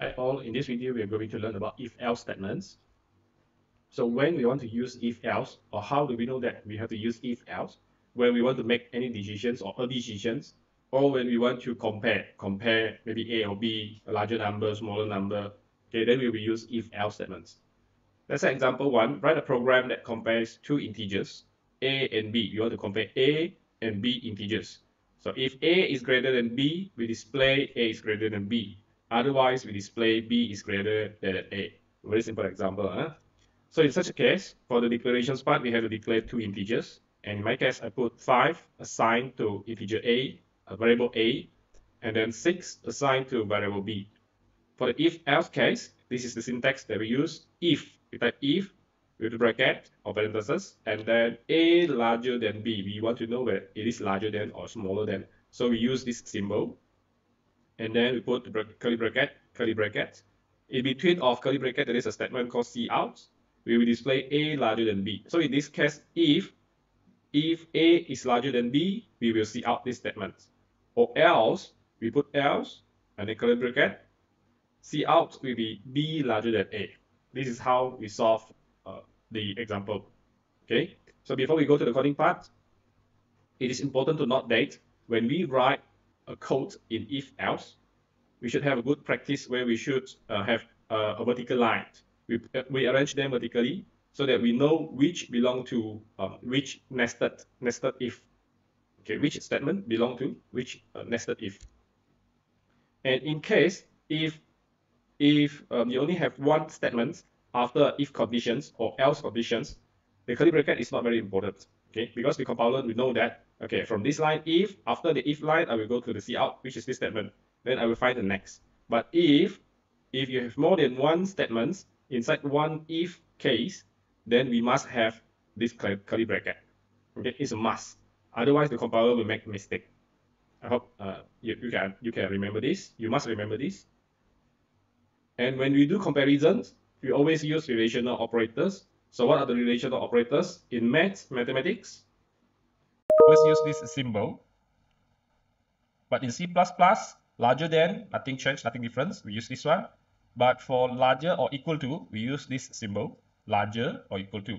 Hi all, in this video we are going to learn about if-else statements. So when we want to use if-else, or how do we know that we have to use if-else? When we want to make any decisions or a decisions, or when we want to compare, compare maybe A or B, a larger number, smaller number, okay, then we will use if-else statements. Let's say example one, write a program that compares two integers, A and B. You want to compare A and B integers. So if A is greater than B, we display A is greater than B. Otherwise, we display B is greater than A. Very simple example. Huh? So in such a case, for the declarations part, we have to declare two integers. And in my case, I put 5 assigned to integer A, a variable A, and then 6 assigned to variable B. For the if-else case, this is the syntax that we use. If, we type if, with bracket or parenthesis, and then A larger than B. We want to know whether it is larger than or smaller than. So we use this symbol and then we put the curly bracket, curly bracket. In between of curly bracket, there is a statement called cout. We will display A larger than B. So in this case, if if A is larger than B, we will see out this statement. Or else, we put else, and then curly bracket, cout will be B larger than A. This is how we solve uh, the example. Okay, so before we go to the coding part, it is important to note that when we write a code in if else, we should have a good practice where we should uh, have uh, a vertical line. We, uh, we arrange them vertically so that we know which belong to um, which nested nested if. Okay, which statement belong to which uh, nested if. And in case if if um, you only have one statement after if conditions or else conditions, the curly bracket is not very important. Okay, because the compiler we know that Okay, from this line, if, after the if line, I will go to the cout, which is this statement. Then I will find the next. But if, if you have more than one statement inside one if case, then we must have this curly bracket. Okay, it's a must. Otherwise, the compiler will make a mistake. I hope uh, you, you, can, you can remember this. You must remember this. And when we do comparisons, we always use relational operators. So what are the relational operators? In math, mathematics, always use this symbol. But in C++, larger than, nothing changed, nothing difference. We use this one. But for larger or equal to, we use this symbol, larger or equal to.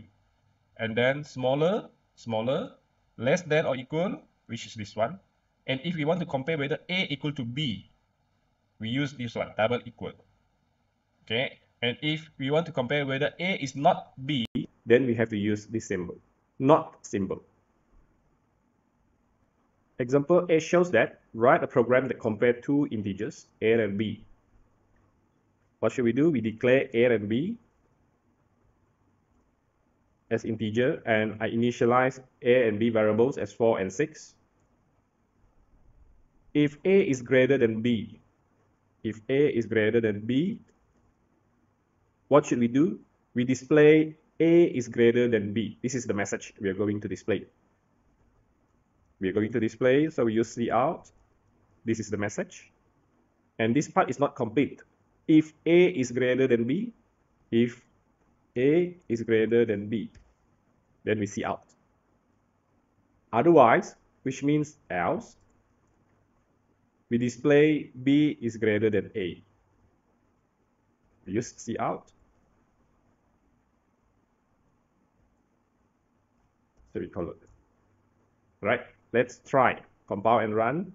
And then smaller, smaller, less than or equal, which is this one. And if we want to compare whether A equal to B, we use this one, double equal. Okay. And if we want to compare whether A is not B, then we have to use this symbol, not symbol. Example A shows that write a program that compares two integers, a and b. What should we do? We declare a and b as integer and I initialize a and b variables as 4 and 6. If a is greater than b, if a is greater than b, what should we do? We display a is greater than b. This is the message we are going to display we are going to display. So we use cout. This is the message. And this part is not complete. If A is greater than B, if A is greater than B, then we cout. Otherwise, which means else, we display B is greater than A. We use out So we call it, right? Let's try. Compile and run.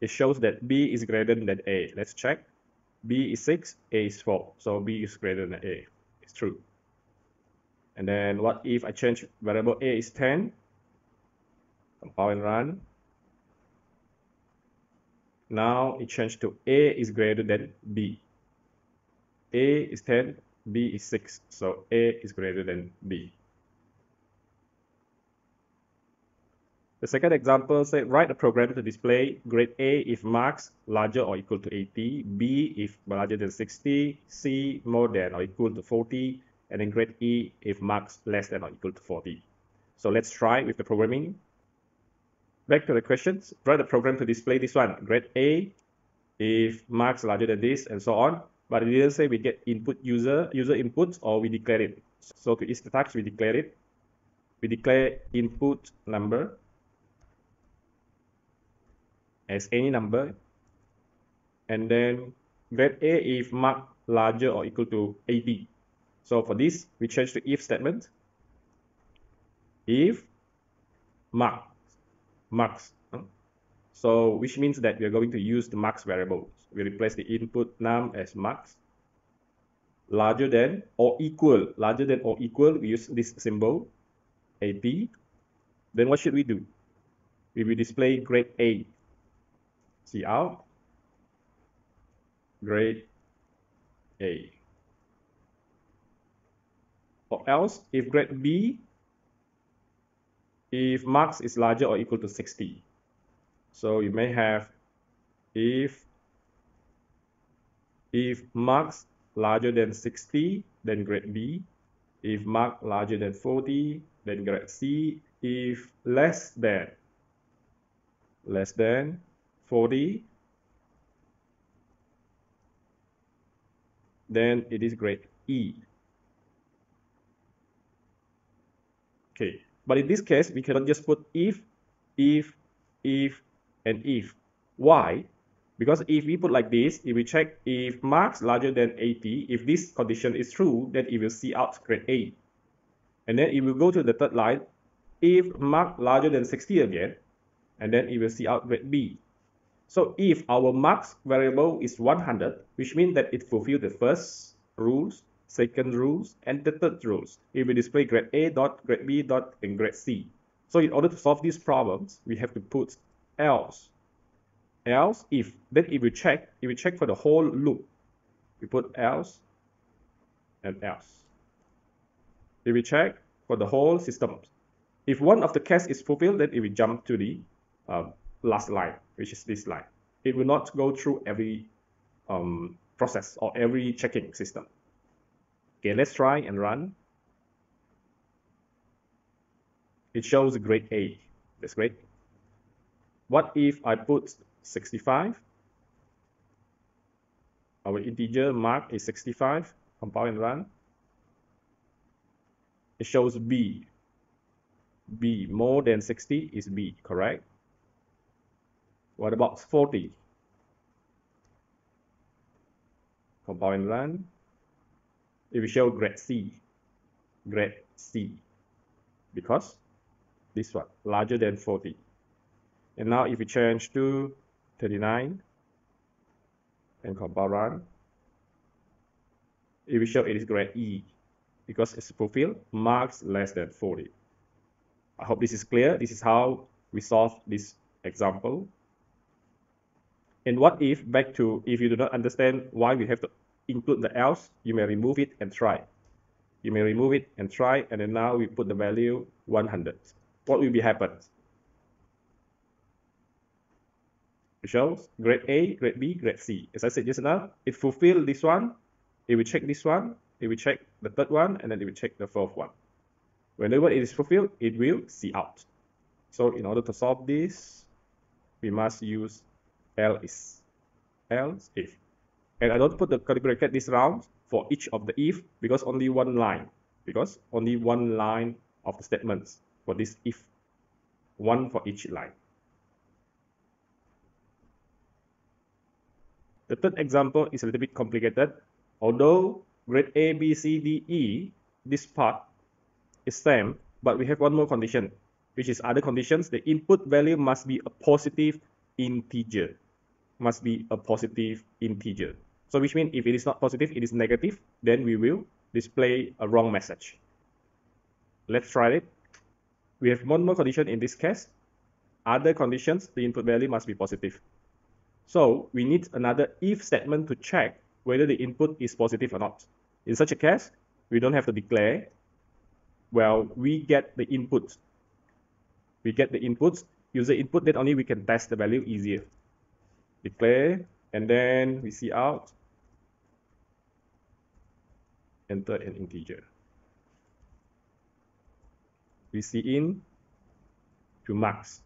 It shows that B is greater than A. Let's check. B is 6, A is 4. So B is greater than A. It's true. And then what if I change variable A is 10? Compile and run. Now it changed to A is greater than B. A is 10, B is 6. So A is greater than B. The second example said write a program to display grade A if marks larger or equal to 80, B if larger than 60, C more than or equal to 40, and then grade E if marks less than or equal to 40. So let's try with the programming. Back to the questions, write a program to display this one, grade A if marks larger than this and so on. But it didn't say we get input user, user inputs or we declare it. So to the task, we declare it. We declare input number as any number and then grade A if mark larger or equal to 80. So for this, we change to if statement. If mark, marks. So which means that we are going to use the marks variable. We replace the input num as marks larger than or equal, larger than or equal, we use this symbol, AP. Then what should we do? We will display grade A. See out, grade A. Or else, if grade B, if marks is larger or equal to 60. So you may have if if marks larger than 60, then grade B. If mark larger than 40, then grade C. If less than, less than 40, then it is grade E. Okay, but in this case, we cannot just put if, if, if, and if. Why? Because if we put like this, if we check if marks larger than 80, if this condition is true, then it will see out grade A. And then it will go to the third line, if mark larger than 60 again, and then it will see out grade B. So if our marks variable is 100, which means that it fulfills the first rules, second rules, and the third rules, it will display grade A dot, grade B dot, and grade C. So in order to solve these problems, we have to put else. Else if then if we check if we check for the whole loop we put else and else. If we check for the whole system. If one of the case is fulfilled then it will jump to the uh, last line which is this line it will not go through every um, process or every checking system okay let's try and run it shows grade A that's great what if I put 65. Our integer mark is 65. Compile and run. It shows B. B more than 60 is B, correct? What about 40? Compile and run. It will show grade C. Grade C. Because this one larger than 40. And now if we change to 39 and compile run it will show it is grade E because it's fulfilled marks less than 40 I hope this is clear this is how we solve this example and what if back to if you do not understand why we have to include the else you may remove it and try you may remove it and try and then now we put the value 100 what will be happen shows grade A, grade B, grade C. As I said just now, it fulfill this one, it will check this one, it will check the third one, and then it will check the fourth one. Whenever it is fulfilled, it will see out. So in order to solve this, we must use else, else if. And I don't put the curly bracket this round for each of the if because only one line, because only one line of the statements for this if, one for each line. The third example is a little bit complicated. Although grade A, B, C, D, E, this part is same, but we have one more condition, which is other conditions. The input value must be a positive integer. Must be a positive integer. So which means if it is not positive, it is negative, then we will display a wrong message. Let's try it. We have one more condition in this case. Other conditions, the input value must be positive. So we need another if statement to check whether the input is positive or not. In such a case, we don't have to declare. Well, we get the input. We get the inputs, user input, then only we can test the value easier. Declare, and then we see out, enter an integer. We see in to max.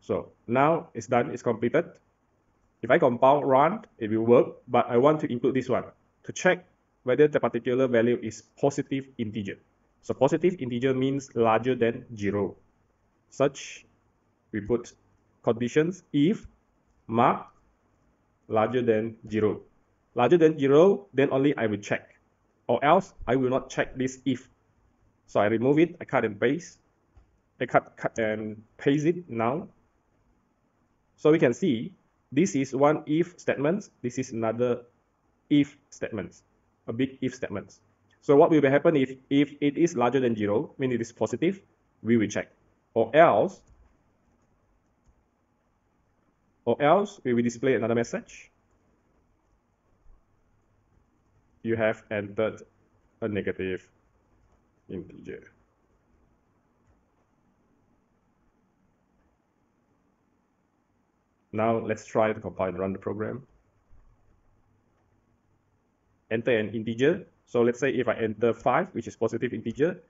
So now it's done, it's completed. If I compile run, it will work, but I want to include this one to check whether the particular value is positive integer. So positive integer means larger than zero. Such we put conditions if mark larger than 0. Larger than 0, then only I will check. Or else, I will not check this if. So I remove it, I cut and paste. I cut, cut and paste it now. So we can see this is one if statement, this is another if statement, a big if statement. So what will happen if, if it is larger than 0, meaning it is positive, we will check. Or else, or else we will display another message. You have entered a negative integer. Now let's try to compile and run the program. Enter an integer. So let's say if I enter 5, which is positive integer,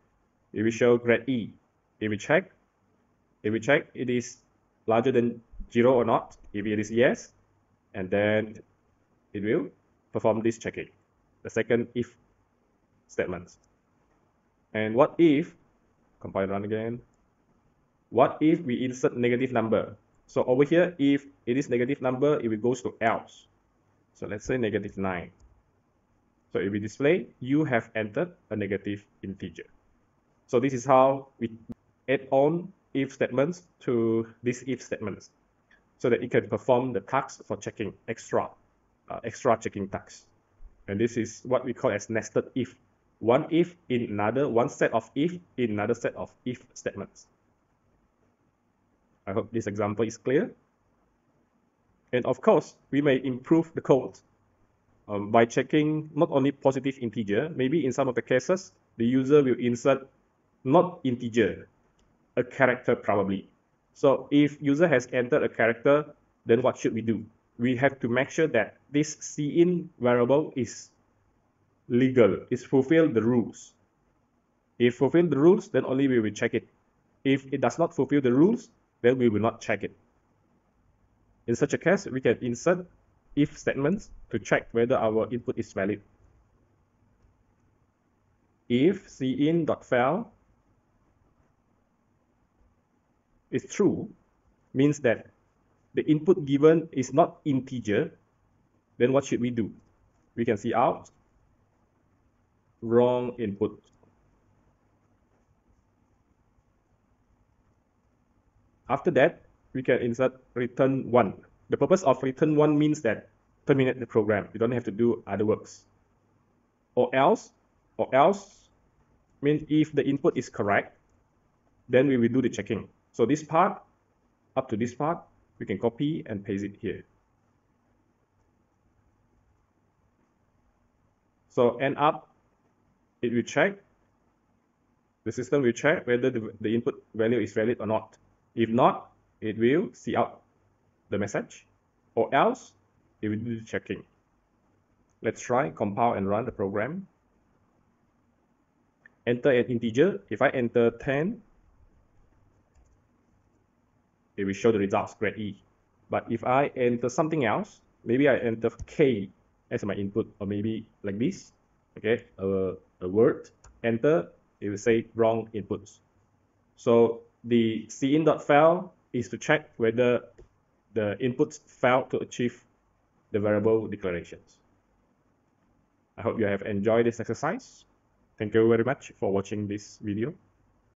it will show grade E. If we check, if we check it is larger than 0 or not, if it is yes, and then it will perform this checking, the second if statement. And what if, compile run again, what if we insert negative number? So over here, if it is negative number, it will goes to else. So let's say negative 9. So it will display, you have entered a negative integer. So this is how we add on if statements to these if statements so that it can perform the task for checking extra, uh, extra checking tasks. And this is what we call as nested if. One if in another, one set of if in another set of if statements. I hope this example is clear. And of course, we may improve the code um, by checking not only positive integer, maybe in some of the cases, the user will insert not integer, a character probably. So if user has entered a character, then what should we do? We have to make sure that this cin variable is legal, is fulfill the rules. If fulfill the rules, then only we will check it. If it does not fulfill the rules, then we will not check it. In such a case, we can insert if statements to check whether our input is valid. If cin.fail is true means that the input given is not integer, then what should we do? We can see out wrong input. After that, we can insert return 1. The purpose of return 1 means that terminate the program. You don't have to do other works. Or else, or else means if the input is correct, then we will do the checking. So this part, up to this part, we can copy and paste it here. So end up, it will check, the system will check whether the, the input value is valid or not. If not, it will see out the message, or else it will do the checking. Let's try compile and run the program. Enter an integer. If I enter 10, it will show the results grade E. But if I enter something else, maybe I enter K as my input, or maybe like this, okay, a, a word, enter, it will say wrong inputs. So the cin.fail is to check whether the inputs failed to achieve the variable declarations. I hope you have enjoyed this exercise. Thank you very much for watching this video.